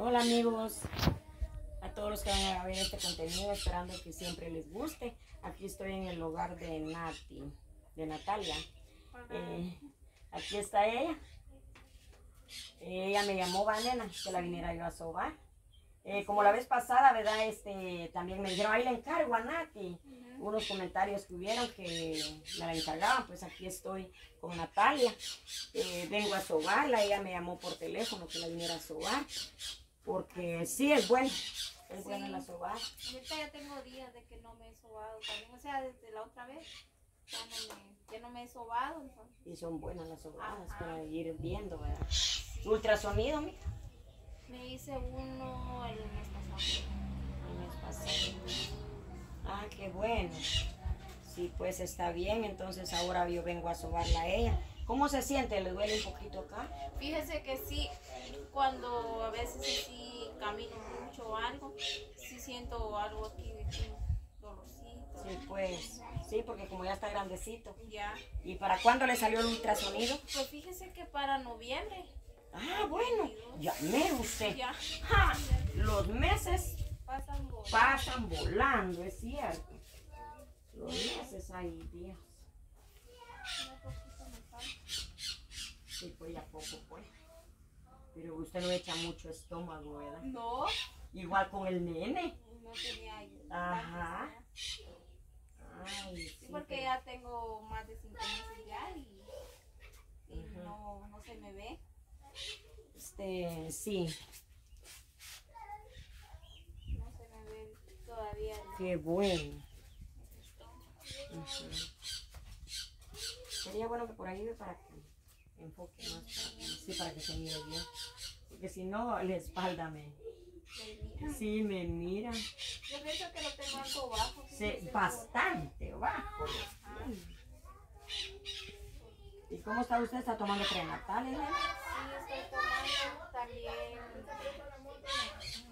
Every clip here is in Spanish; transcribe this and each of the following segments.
Hola amigos, a todos los que van a ver este contenido, esperando que siempre les guste. Aquí estoy en el hogar de Nati, de Natalia. Eh, aquí está ella. Ella me llamó Vanena, que la viniera yo a sobar. Eh, como la vez pasada, ¿verdad? Este, también me dijeron, ahí le encargo a Nati. Unos comentarios que hubieron que me la encargaban, pues aquí estoy con Natalia. Eh, vengo a sobarla, ella me llamó por teléfono que la viniera a sobar. Porque sí, es bueno. Es buena la sobar. Ahorita ya tengo días de que no me he sobado también. O sea, desde la otra vez ya no me, ya no me he sobado. Entonces. Y son buenas las sobadas Ajá. para ir viendo, ¿verdad? Ultrasonido, mija. Me hice uno el mes pasado. El mes pasado. Ah, qué bueno. Sí, pues está bien. Entonces ahora yo vengo a sobarla a ella. ¿Cómo se siente? ¿Le duele un poquito acá? Fíjese que sí, cuando a veces sí camino mucho o algo, sí siento algo aquí, aquí dolorcito. Sí, pues. Sí, porque como ya está grandecito. Ya. ¿Y para cuándo le salió el ultrasonido? Pues fíjese que para noviembre. Ah, bueno. Ya me usted. Ya. ¡Ja! Los meses Pasan volando. pasan volando, es cierto. Los meses, ay Dios. Un poquito me falta. Sí, pues ya poco, pues. Pero usted no echa mucho estómago, ¿verdad? No, Igual con el nene. no tenía ayuda. Ajá. Ay, Sí, porque pero- ya tengo más de cinco meses ya y, y no, no se me ve. Este, sí, No se me ve todavía el qué bueno. Sería bueno que por ahí para que enfoque más, para que, sí, para que se mire bien. Porque si no, la espalda me, sí me mira. Yo pienso que lo tengo algo bajo. Sí, bastante bajo. Ajá. ¿Y cómo está usted? ¿Está tomando prenatal, Elena? Sí, estoy tomando también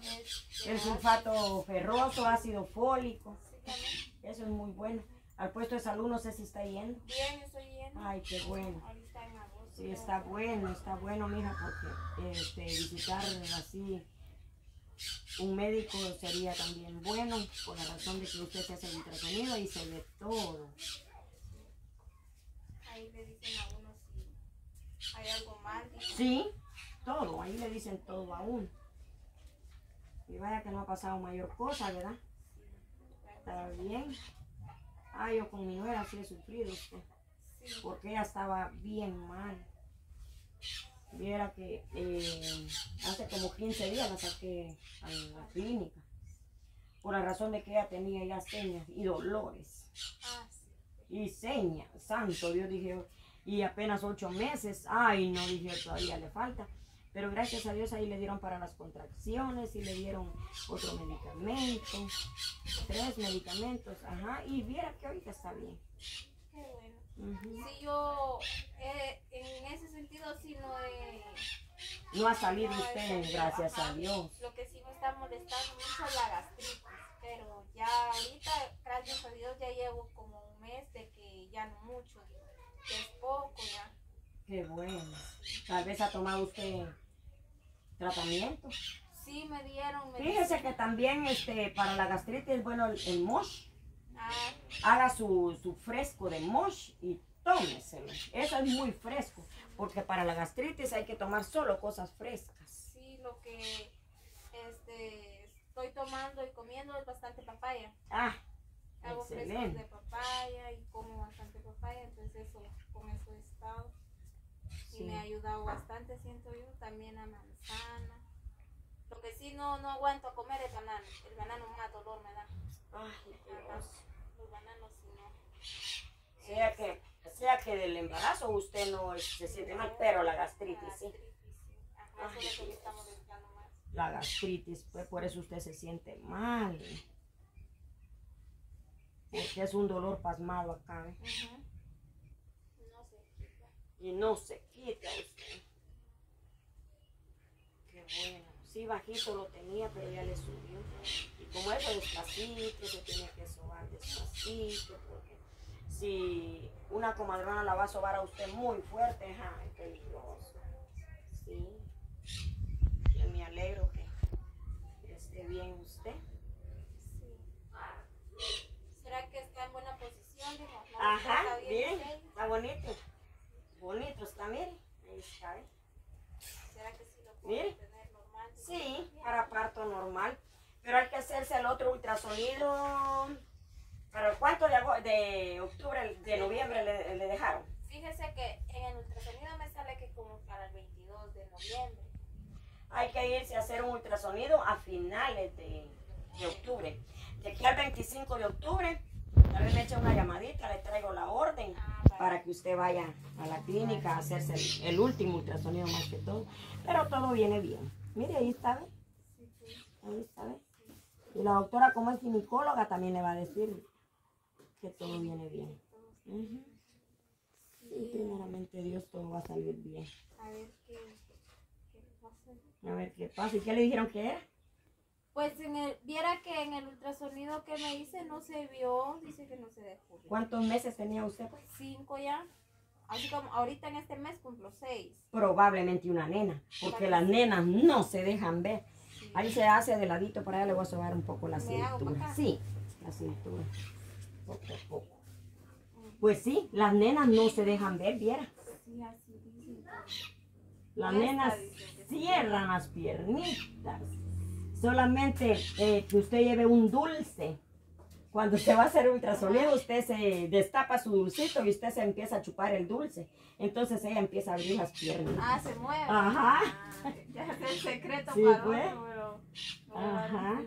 este, El sulfato ferroso, ácido fólico. sí. Eso es muy bueno. Al puesto de salud no sé si está yendo. Bien, estoy llena. Ay, qué bueno. Sí, está bueno, está bueno, mija, porque este, visitar así un médico sería también bueno, por la razón de que usted se hace el ultrasonido y se ve todo. Ahí le dicen a uno si hay algo mal. Sí, todo, ahí le dicen todo a uno. Y vaya que no ha pasado mayor cosa, ¿verdad? Está bien. Ah, yo con mi nuera sí he sufrido, usted. Porque ella estaba bien mal. Viera que eh, hace como 15 días la saqué a la clínica, por la razón de que ella tenía ya señas y dolores. Y señas, santo Dios, dije y apenas ocho meses, ay, no, dije todavía le falta. Pero gracias a Dios ahí le dieron para las contracciones y le dieron otro medicamento, tres medicamentos, ajá, y viera que ahorita está bien. Qué bueno. Sí, yo eh, en ese sentido sí no he... No ha salido no usted, salido, gracias ajá. a Dios. Lo que sí me está molestando mucho es la gastritis, pero ya ahorita, gracias a Dios, ya llevo como un mes de que ya no mucho, que es poco ya. Qué bueno. Tal vez ha tomado usted tratamiento. Sí, me dieron... Me Fíjese que también este, para la gastritis es bueno el, el mosh. Haga su, su fresco de mosh y tómeselo. Eso es muy fresco, porque para la gastritis hay que tomar solo cosas frescas. sí, lo que este, estoy tomando y comiendo es bastante papaya. Ah, Hago frescos de papaya y como bastante papaya, entonces eso, con eso he estado. Y me ha ayudado bastante, siento yo, también a manzana. Lo que sí no, no aguanto a comer es banano. El banano más dolor me da. Ay. Dios. Sea que, sea que del embarazo usted no se siente mal, pero la gastritis La sí. gastritis, sí. Ajá, Ay, eso es lo que Dios. estamos evitando más. La gastritis, pues por eso usted se siente mal. Porque es un dolor pasmado acá, ¿eh? Ujú. No se quita. Y no se quita usted. Qué bueno sí bajito lo tenía, pero ya le subió. Y como eso despacito, se tiene que sobar despacito, porque si una comadrona la va a sobar a usted muy fuerte, ja, peligroso. Sí. Y me alegro que esté bien usted. Sí. ¿Será que está en buena posición? Ajá, está bien, está bonito. Bonito está, mire. Ahí está. ¿eh? ¿Será que sí lo puedo? Mire. Sí, para parto normal. Pero hay que hacerse el otro ultrasonido. ¿Para cuánto de, de octubre, de noviembre le, le dejaron? Fíjese que en el ultrasonido me sale que como para el 22 de noviembre. Hay que irse a hacer un ultrasonido a finales de, de octubre. De aquí al 25 de octubre, tal vez me eche una llamadita, le traigo la orden Ah, para que usted vaya a la clínica a hacerse el, el último ultrasonido más que todo. Pero todo viene bien. Mire, ahí está, ¿ve? Ahí está, ¿ve? Y la doctora, como es ginecóloga, también le va a decir que todo viene bien. Ujú. Sí, primeramente Dios, todo va a salir bien. A ver qué, qué pasa. A ver qué pasa. ¿Y qué le dijeron que era? Pues en el, viera que en el ultrasonido que me hice no se vio, dice que no se ver. ¿Cuántos meses tenía usted? pues? Cinco ya. Así como ahorita en este mes cumplo seis. Probablemente una nena, porque las nenas no se dejan ver. Sí. Ahí se hace de ladito, para allá le voy a sobar un poco la ¿Me hago pa' cintura. Sí, la cintura. Poco a poco. Pues sí, las nenas no se dejan ver, viera. Sí, así dicen. Las nenas cierran las piernitas. Solamente eh, que usted lleve un dulce. Cuando se va a hacer ultrasonido, usted se destapa su dulcito y usted se empieza a chupar el dulce. Entonces ella empieza a abrir las piernas. Ah, se mueve. Ajá. Ah, ya es el secreto Sí, para pues. otro, pero Ajá.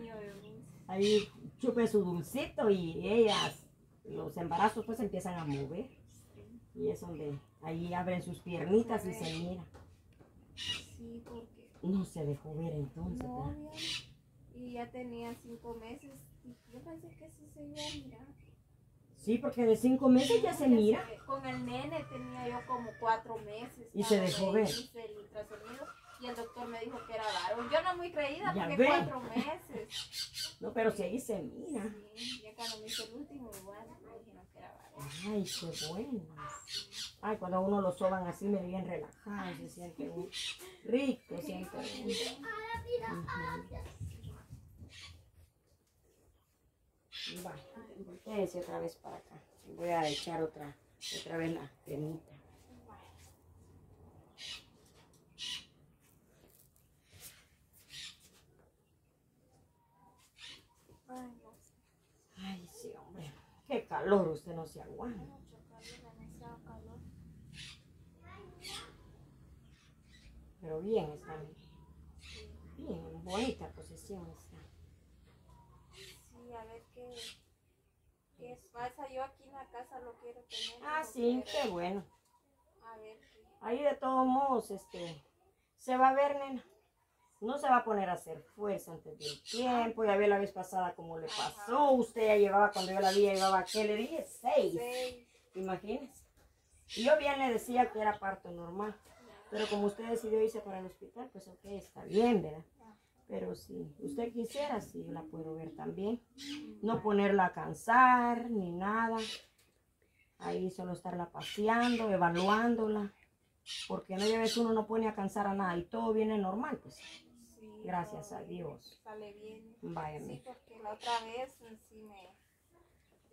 Ahí chupe su dulcito y ellas, los embarazos pues empiezan a mover. Y es donde ahí abren sus piernitas y se mira. Sí, porque No se dejó ver entonces. no. Y ya tenía cinco meses. Y yo pensé que sí se iba a mirar. Sí, porque de cinco meses ya se mira. Con el nene tenía yo como cuatro meses. Y se dejó ver. hice el ultrasonido y el doctor me dijo que era varón. Yo no muy creída Ya porque ve. cuatro meses. No, pero si ahí se mira. Sí, ya cuando me hice el último igual me dijeron que era varón. Ay, qué buenas. Ay, cuando a uno lo soban así, me bien relajado, se siente rico, siente uno. Ujú. Va, voltéese otra vez para acá. Voy a echar otra, otra vez la cremita. Ay, sí, hombre. Qué calor, usted no se aguanta. Pero bien está. Bien, en bonita posición está. Sí, a ver qué, qué pasa. Yo aquí en la casa lo quiero tener. Ah, sí, quiero- qué bueno. A ver qué. Ahí de todos modos, este, se va a ver, nena. No se va a poner a hacer fuerza antes del tiempo. Ya ve la vez pasada cómo le pasó. Usted ya llevaba, cuando yo la vi, ya llevaba, ¿qué le dije? Seis. Seis. Imagínese. Y yo bien le decía que era parto normal. Pero como usted decidió irse para el hospital, pues ok, está bien, ¿verdad? Pero si usted quisiera, sí, yo la puedo ver también. No ponerla a cansar ni nada. Ahí solo estarla paseando, evaluándola. Porque no lleves uno no pone a cansar a nada y todo viene normal, pues. Sí, Gracias a Dios. Sale bien. Vaya, Sí, porque la otra vez sí me,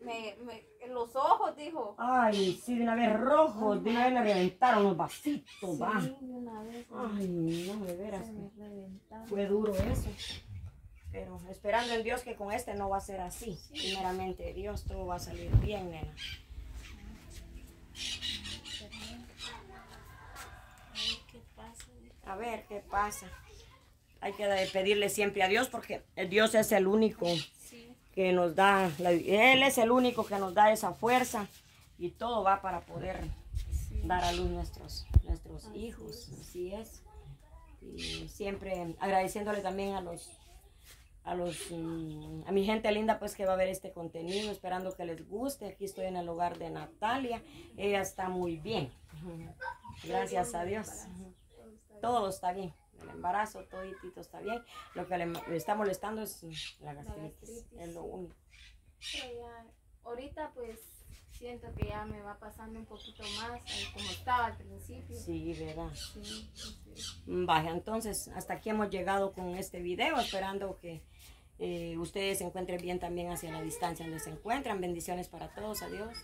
me, me en los ojos dijo. Ay, sí, de una vez rojo, de una vez le reventaron los vasitos, va. Sí, una vez Ay, no, de veras. Fue duro eso. Pero esperando en Dios que con este no va a ser así. Primeramente Dios, todo va a salir bien, nena. A ver qué pasa. Hay que pedirle siempre a Dios porque Dios es el único que nos da, la- Él es el único que nos da esa fuerza y todo va para poder sí. dar a luz nuestros, nuestros Así hijos. Así es. Y siempre agradeciéndole también a los, a los, mm, a mi gente linda pues que va a ver este contenido, esperando que les guste. Aquí estoy en el hogar de Natalia. Ella está muy bien. Gracias a Dios. Todo está bien. El embarazo, toditito está bien. Lo que le, le está molestando es la gastritis. gastritis. Es lo único. Pero ya, ahorita pues siento que ya me va pasando un poquito más, ahí como estaba al principio. Sí, verdad. Sí. Vaya, entonces hasta aquí hemos llegado con este video, esperando que eh, ustedes se encuentren bien también hacia la distancia donde se encuentran. Bendiciones para todos, adiós.